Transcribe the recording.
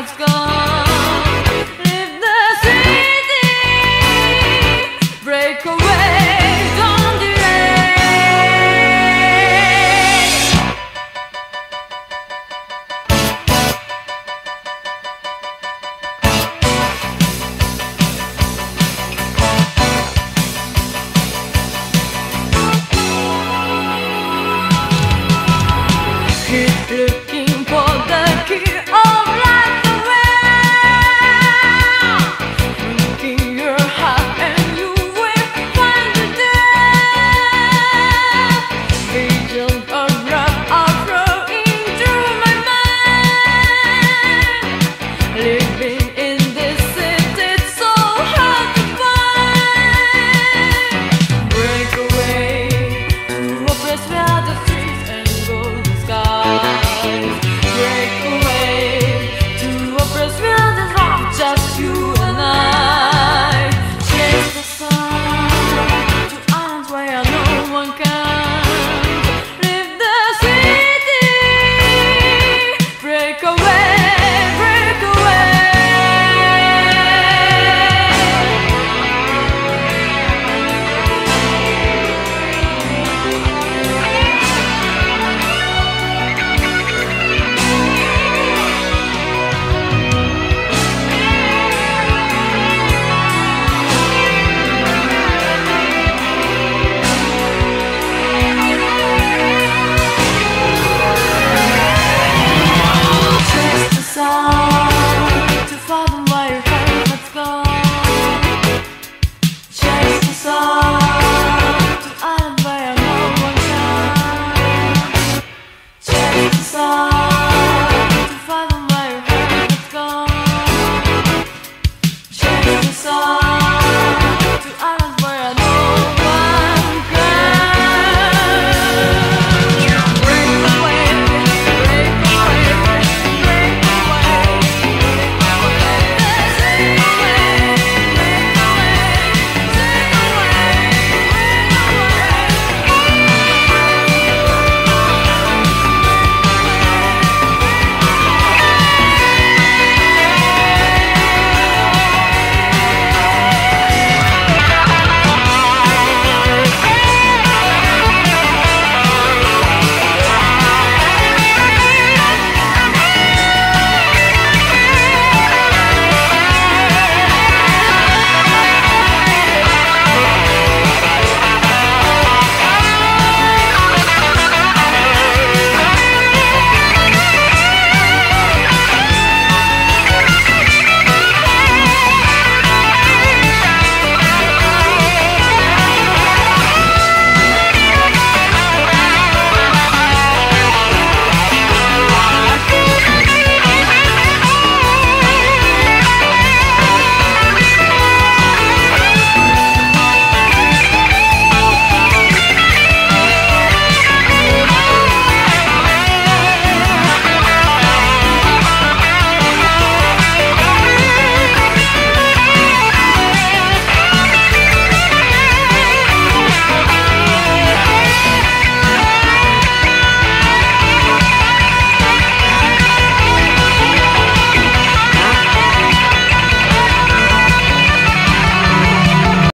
Let's go.